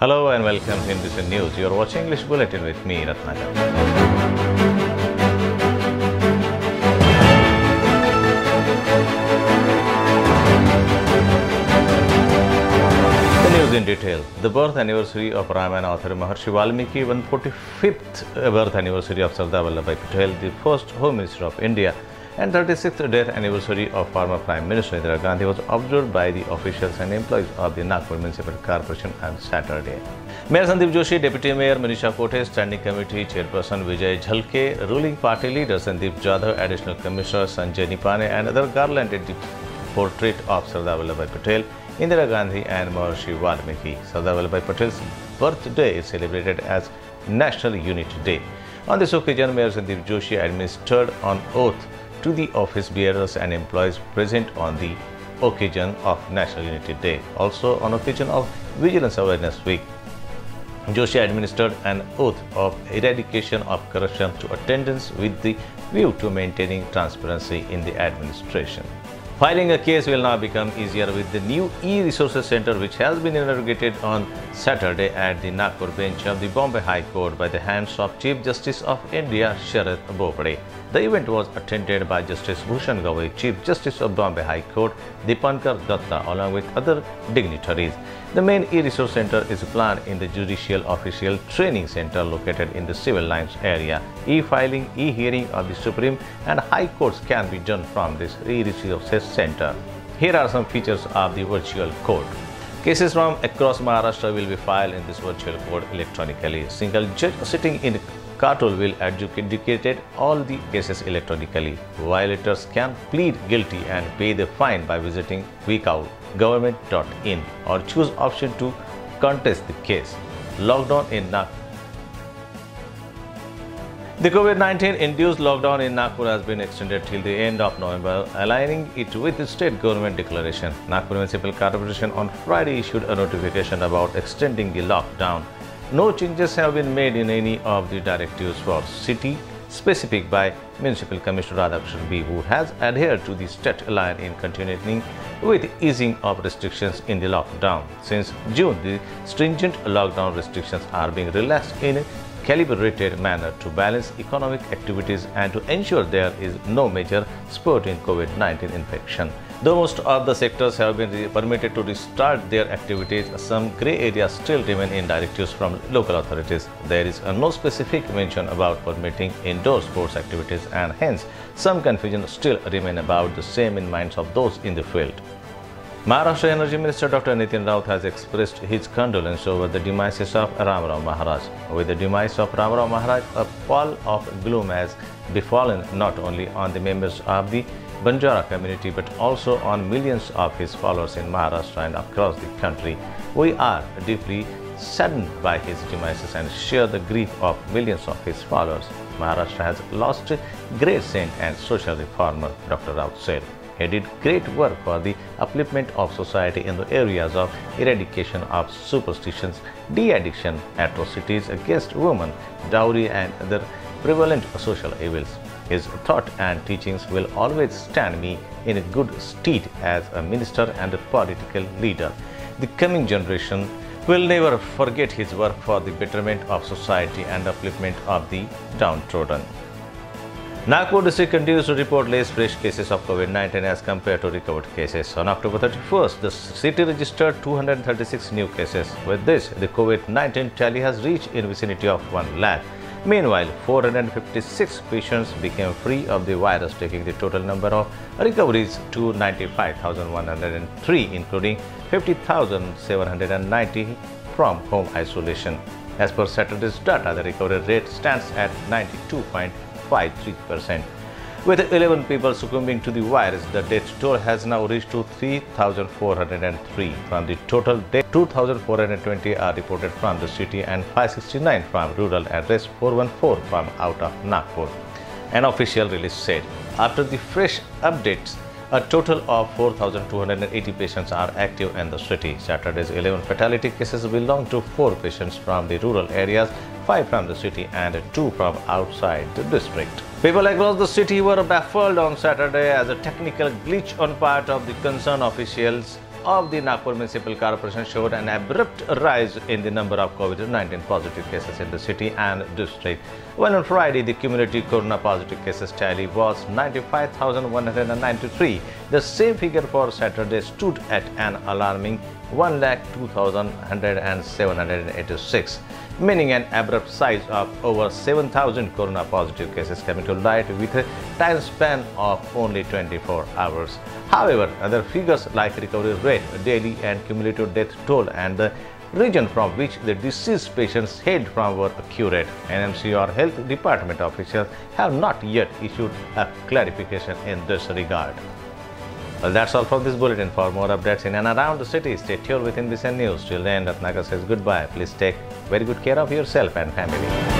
Hello and welcome to Hindusan News. You are watching English Bulletin with me, Ratnakar. The news in detail. The birth anniversary of Ramayana author Maharshi Valmiki, 145th birth anniversary of Sardar Vallabhbhai Patel, the first Home Minister of India, and 36th death anniversary of former Prime Minister Indira Gandhi was observed by the officials and employees of the Nagpur Municipal Corporation on Saturday. Mayor Sandeep Joshi, Deputy Mayor Manisha Kothe, Standing Committee Chairperson Vijay Jhalke, ruling party leader Sandeep Jadhav, Additional Commissioner Sanjay Nipane and other garlanded the portrait of Sardar Vallabhbhai Patel, Indira Gandhi and Maharshi Valmiki. Sardar Vallabhbhai Patel's birthday is celebrated as National Unity Day. On this occasion, Mayor Sandeep Joshi administered on oath to the office bearers and employees present on the occasion of National Unity Day. Also on occasion of Vigilance Awareness Week, Joshi administered an oath of eradication of corruption to attendants with the view to maintaining transparency in the administration. Filing a case will now become easier with the new e-resources center which has been inaugurated on Saturday at the Nagpur bench of the Bombay High Court by the hands of Chief Justice of India Sharad Bobde. The event was attended by Justice Bhushan Gavai, Chief Justice of Bombay High Court, Dipankar Datta along with other dignitaries. The main e-resource center is planned in the Judicial Official Training Center located in the civil lines area. E-filing, e-hearing of the Supreme and High Courts can be done from this e-resources center. Here are some features of the virtual court. Cases from across Maharashtra will be filed in this virtual court electronically. Single judge sitting in Katul will adjudicate all the cases electronically. Violators can plead guilty and pay the fine by visiting weekoutgovernment.in or choose option to contest the case. Lockdown in Nagpur. The COVID-19 induced lockdown in Nagpur has been extended till the end of November, aligning it with the state government declaration. Nagpur Municipal Corporation on Friday issued a notification about extending the lockdown. No changes have been made in any of the directives for city specific by Municipal Commissioner Radhakrishnan B, who has adhered to the state line in continuing with easing of restrictions in the lockdown. Since June, the stringent lockdown restrictions are being relaxed in a calibrated manner to balance economic activities and to ensure there is no major spurt in COVID-19 infection. Though most of the sectors have been permitted to restart their activities, some grey areas still remain in directives from local authorities. There is uh, no specific mention about permitting indoor sports activities and hence some confusion still remain about the same in minds of those in the field. Maharashtra Energy Minister Dr. Nitin Raut has expressed his condolence over the demise of Ram Ramrao Maharaj. With the demise of Ram Ramrao Maharaj, a pall of gloom has befallen not only on the members of the Banjara community but also on millions of his followers in Maharashtra and across the country. We are deeply saddened by his demise and share the grief of millions of his followers. Maharashtra has lost great saint and social reformer, Dr. Raut said. He did great work for the upliftment of society in the areas of eradication of superstitions, de-addiction, atrocities against women, dowry and other prevalent social evils. His thought and teachings will always stand me in good stead as a minister and a political leader. The coming generation will never forget his work for the betterment of society and upliftment of the downtrodden. Nagpur district continues to report less fresh cases of COVID-19 as compared to recovered cases. On October 31st, the city registered 236 new cases. With this, the COVID-19 tally has reached in vicinity of 1 lakh. Meanwhile, 456 patients became free of the virus, taking the total number of recoveries to 95,103, including 50,790 from home isolation. As per Saturday's data, the recovery rate stands at 92.53%. With 11 people succumbing to the virus, the death toll has now reached to 3,403. From the total death, 2,420 are reported from the city and 569 from rural rest 414 from out of Nagpur. An official release said, after the fresh updates, a total of 4,280 patients are active in the city. Saturday's 11 fatality cases belong to 4 patients from the rural areas, 5 from the city and 2 from outside the district. People across the city were baffled on Saturday as a technical glitch on part of the concerned officials of the Nagpur Municipal Corporation showed an abrupt rise in the number of COVID-19 positive cases in the city and district. When on Friday, the cumulative corona positive cases tally was 95,193. The same figure for Saturday stood at an alarming 1,02,786 meaning an abrupt size of over 7,000 corona positive cases coming to light with a time span of only 24 hours. However, other figures like recovery rate, daily and cumulative death toll and the region from which the deceased patients hailed from were accurate. NMC or health department officials have not yet issued a clarification in this regard. Well, that's all from this bulletin. For more updates in and around the city, stay tuned with NBCN News. Till then, Ratnakar says goodbye. Please take very good care of yourself and family.